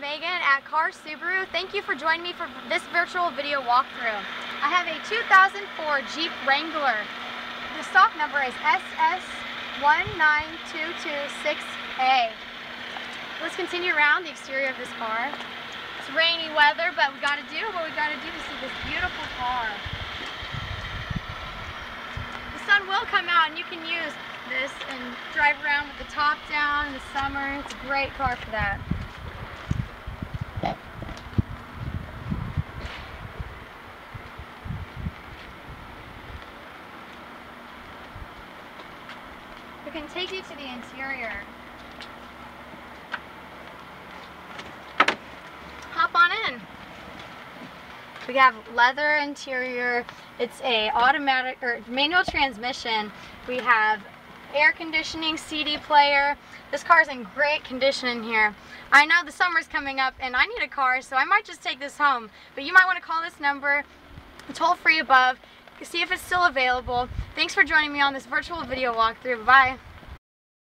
Megan at Carr Subaru. Thank you for joining me for this virtual video walkthrough. I have a 2004 Jeep Wrangler. The stock number is SS19226A. Let's continue around the exterior of this car. It's rainy weather, but we gotta do what we gotta do to see this beautiful car. The sun will come out and you can use this and drive around with the top down in the summer. It's a great car for that. We can take you to the interior. Hop on in. We have leather interior. It's a automatic or manual transmission. We have air conditioning, CD player. This car is in great condition in here. I know the summer's coming up and I need a car, so I might just take this home. But you might want to call this number, toll free above, see if it's still available. Thanks for joining me on this virtual video walkthrough. Bye.